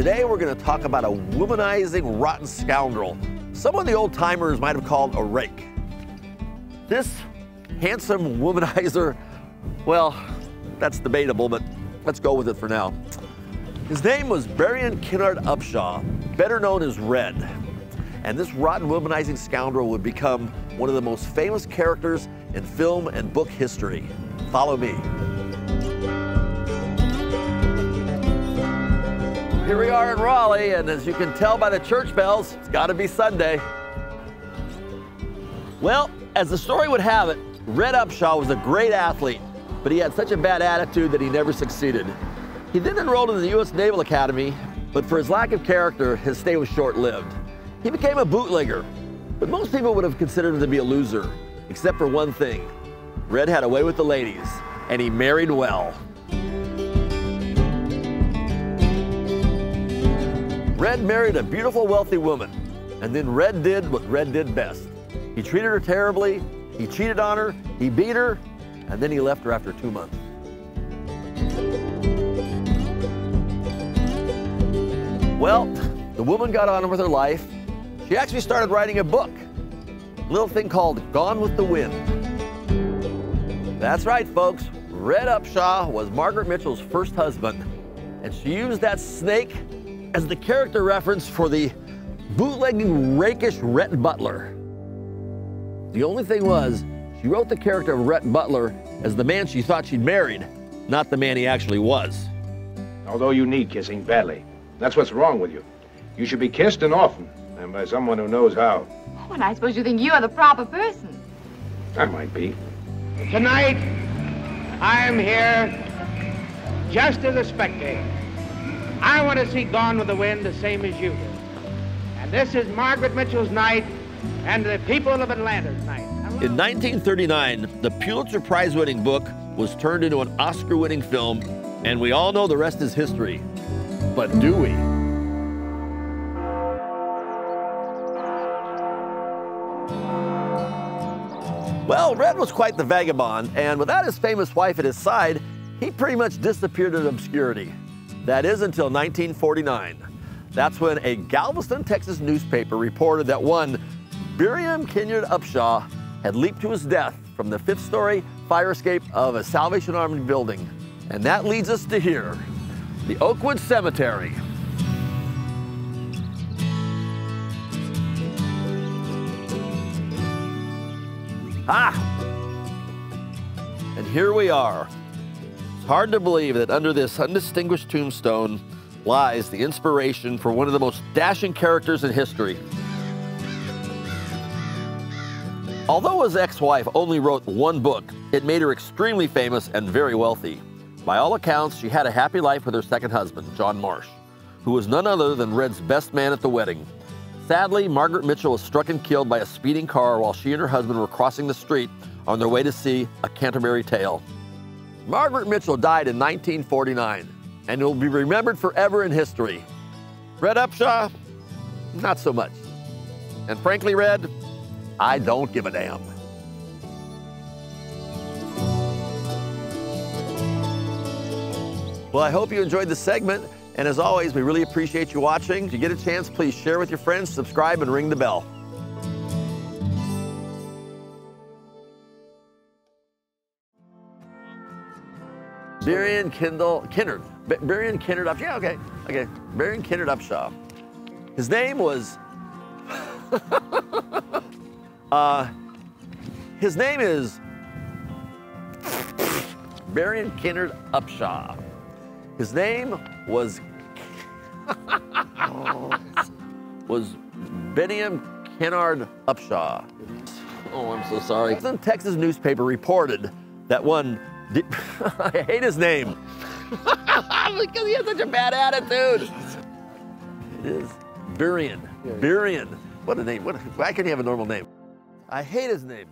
Today we're going to talk about a womanizing rotten scoundrel. Someone the old timers might have called a rake. This handsome womanizer, well, that's debatable, but let's go with it for now. His name was Berrien Kinnard Upshaw, better known as Red. And this rotten womanizing scoundrel would become one of the most famous characters in film and book history. Follow me. Here we are in Raleigh, and as you can tell by the church bells, it's got to be Sunday. Well, as the story would have it, Red Upshaw was a great athlete, but he had such a bad attitude that he never succeeded. He then enrolled in the U.S. Naval Academy, but for his lack of character, his stay was short-lived. He became a bootlegger, but most people would have considered him to be a loser, except for one thing. Red had a way with the ladies, and he married well. Red married a beautiful, wealthy woman, and then Red did what Red did best. He treated her terribly, he cheated on her, he beat her, and then he left her after two months. Well, the woman got on with her life. She actually started writing a book, a little thing called Gone with the Wind. That's right, folks. Red Upshaw was Margaret Mitchell's first husband, and she used that snake as the character reference for the bootlegging, rakish Rhett Butler. The only thing was, she wrote the character of Rhett Butler as the man she thought she'd married, not the man he actually was. Although you need kissing badly. That's what's wrong with you. You should be kissed and often, and by someone who knows how. Oh, and I suppose you think you're the proper person. I might be. Tonight, I am here just as a spectator. I want to see Gone with the Wind the same as you do. And this is Margaret Mitchell's night and the people of Atlanta's night. In 1939, the Pulitzer Prize winning book was turned into an Oscar winning film, and we all know the rest is history. But do we? Well, Red was quite the vagabond, and without his famous wife at his side, he pretty much disappeared in obscurity. That is until 1949. That's when a Galveston, Texas newspaper reported that one Berrien Kinnard Upshaw had leaped to his death from the fifth story fire escape of a Salvation Army building. And that leads us to here, the Oakwood Cemetery. Ah! And here we are, hard to believe that under this undistinguished tombstone lies the inspiration for one of the most dashing characters in history. Although his ex-wife only wrote one book, it made her extremely famous and very wealthy. By all accounts, she had a happy life with her second husband, John Marsh, who was none other than Red's best man at the wedding. Sadly, Margaret Mitchell was struck and killed by a speeding car while she and her husband were crossing the street on their way to see A Canterbury Tale. Margaret Mitchell died in 1949 and will be remembered forever in history. Red Upshaw, not so much. And frankly, Red, I don't give a damn. Well, I hope you enjoyed the segment. And as always, we really appreciate you watching. If you get a chance, please share with your friends, subscribe, and ring the bell. Berrien Kindle Kinnard. Berrien Kinnard Upshaw. Yeah, okay. Okay. Berrien Kinnard Upshaw. His name was. uh, his name is Berrien Kinnard Upshaw. His name was was Berrien Kinnard Upshaw. Oh, I'm so sorry. Some Texas newspaper reported that one I hate his name. because he has such a bad attitude. It is Berrien. Berrien. What a name. What, why can't he have a normal name? I hate his name.